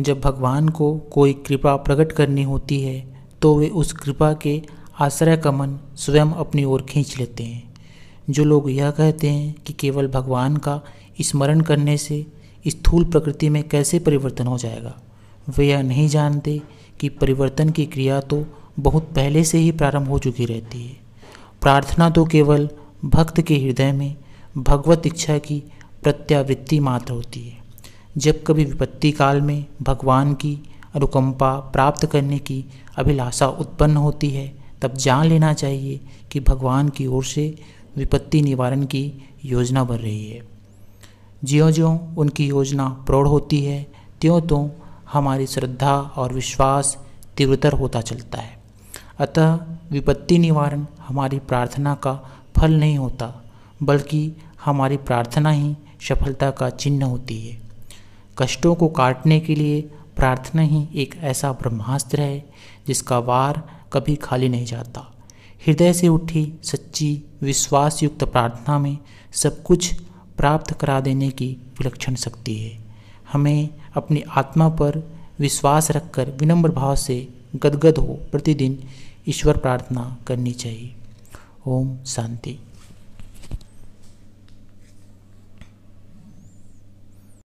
जब भगवान को कोई कृपा प्रकट करनी होती है तो वे उस कृपा के आश्रय का मन स्वयं अपनी ओर खींच लेते हैं। जो लोग यह कहते हैं कि केवल भगवान का स्मरण करने से स्थूल प्रकृति में कैसे परिवर्तन हो जाएगा, वे यह नहीं जानते कि परिवर्तन की क्रिया तो बहुत पहले से ही प्रारंभ हो चुकी रहती है। प्रार्थना तो केवल भक्त के हृदय में भगवत इच्छा की प्रत्यावृत्ति मात्र होती है। जब कभी विपत्ति काल में भगवान की अनुकंपा प्राप्त करने की अभिलाषा उत्पन्न होती है, तब जान लेना चाहिए कि भगवान की ओर से विपत्ति निवारण की योजना बन रही है। ज्यों ज्यों उनकी योजना प्रौढ़ होती है त्यों त्यों हमारी श्रद्धा और विश्वास तीव्रतर होता चलता है। अतः विपत्ति निवारण हमारी प्रार्थना का फल नहीं होता, बल्कि हमारी प्रार्थना ही सफलता का चिन्ह होती है। कष्टों को काटने के लिए प्रार्थना ही एक ऐसा ब्रह्मास्त्र है, जिसका वार कभी खाली नहीं जाता। हृदय से उठी सच्ची विश्वास युक्त प्रार्थना में सब कुछ प्राप्त करा देने की विलक्षण शक्ति है। हमें अपनी आत्मा पर विश्वास रखकर विनम्र भाव से गदगद हो प्रतिदिन ईश्वर प्रार्थना करनी चाहिए। ओम शांति।